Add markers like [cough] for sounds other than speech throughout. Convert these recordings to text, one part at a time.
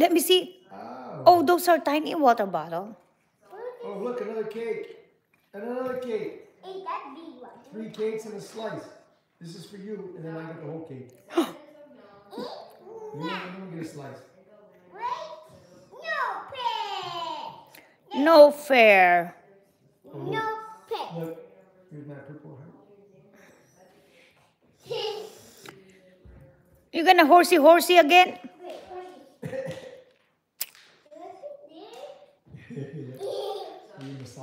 let me see. Oh. Oh, those are tiny water bottle. Oh, look, another cake. And Another cake. Eat that big one. Three cakes and a slice. This is for you, and then I get the whole cake. You don't, you don't get a slice. Wait. No pay. No fair. No oh. pay. Look, here's my purple heart. [laughs] You gonna horsey horsey again? Are you massaging me? No fair. Here you want. Now do you know what? Do I? This one this.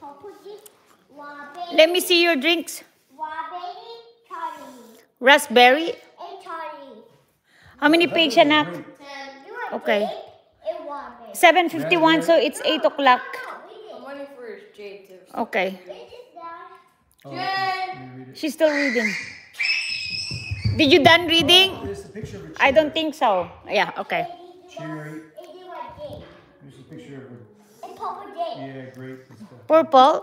Purple this. Strawberry. Let me see your drinks. Raspberry. How many pages, anak? And Okay. grape and water. 7.51, so it's 8 o'clock. I'm waiting for Jade to. Okay. This is that. Oh, you read it. She's still reading. Did you done reading? Here's the picture of a I cherry. don't think so. Yeah, okay. Cherry. And you want grape. Here's a picture of a, And purple grape. yeah, grape and stuff. Purple,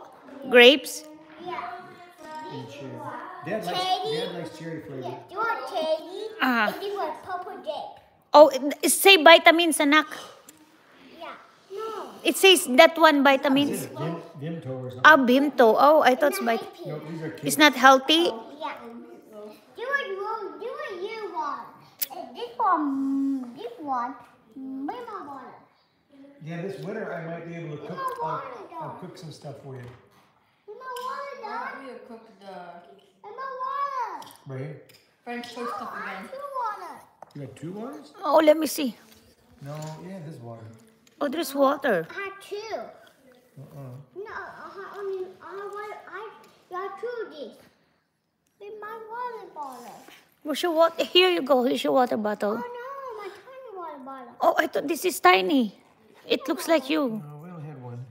grapes. Yeah. And cherry. Dad likes, Dad likes cherry flavor. Yeah. You want cherry. Ah. And you want purple grape. Oh, it- say vitamins, anak. Yeah. No. It says that one vitamins. Vim, Vimto or something. Ah, Bimto. Oh, I thought it's vit- No, these are cakes. It's not healthy. Yeah. Do what you do what you want. This one, this one, bring my water. Yeah, this winter I might be able to cook. No I'll, I'll cook some stuff for you. Bring my water, Dad. I'm gonna cook the Bring my water. Right here. French toast stuff I again. have two water. You got two waters? Oh, let me see. No, yeah, this water. Oh, there's water. I have two. Uh-uh. No, I have only, I have I got two of these. Bring my water bottle. Where's your water? Here you go. Here's your water bottle. Oh bottle. no, my tiny water bottle. Oh, I thought this is tiny. It looks like you. No, we only had one.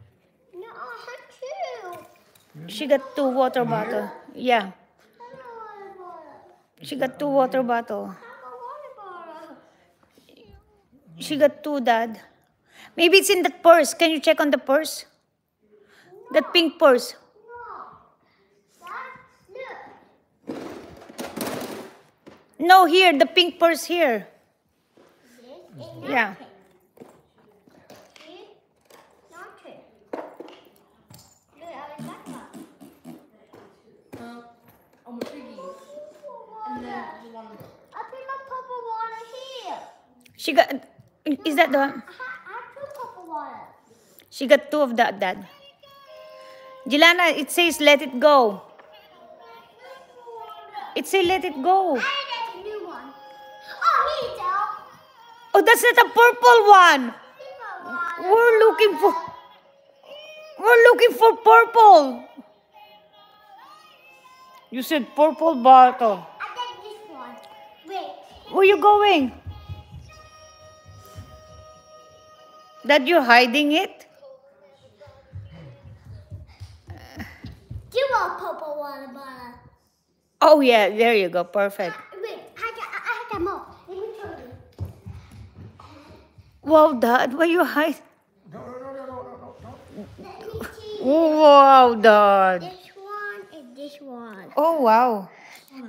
No, I have two. She got two water bottle. Yeah, I water bottle. she got two water bottle. I have a water bottle. She got two, Dad. Maybe it's in that purse. Can you check on the purse? That pink purse. No. That, look. No, here, the pink purse here. Yeah. She got. Is that the one? She got two of that, Dad. Jilana, it says let it go. It says let it go. Oh, here you go. Oh, that's not a purple one. We're looking for. We're looking for purple. You said purple bottle. I got this one. Wait. Where are you going? That you're hiding it? You want purple water bottle. Oh yeah, there you go. Perfect. Wow, Dad, where you hide? No, no, no, no, no, no, no, no. Let me see. Wow, Dad. This one and this one. Oh wow.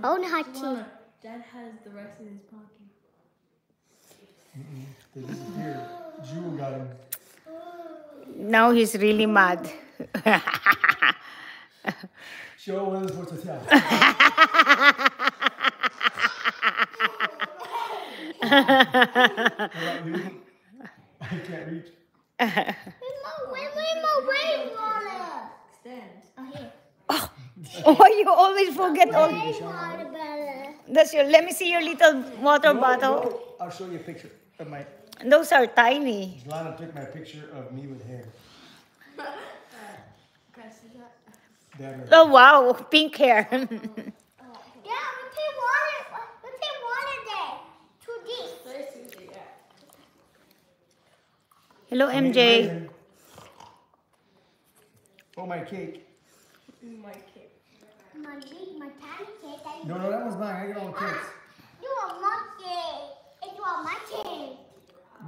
Oh, not two. Dad has the rest in his pocket. They disappeared. Jewel got him. Now he's really mad. Show what is supposed to tell. What about you? I can't reach. Where's my, where, where's my rainwater? Stand. Oh, here. oh, you always forget all. Rainwater bottle. That's your. Let me see your little water No, bottle. no, I'll show you a picture of my. Those are tiny. Lana took my picture of me with hair. Can I see that? Dad, Oh wow, pink hair. [laughs] Yeah, we put water. We put water there. To this. Very Susie, yeah. Hello, MJ. Oh, my cake. My cake. No, no, that one's mine. I get all the cakes. You want my cake. It was my cake.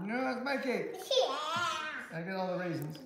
No, that's my cake. Yeah. I get all the raisins.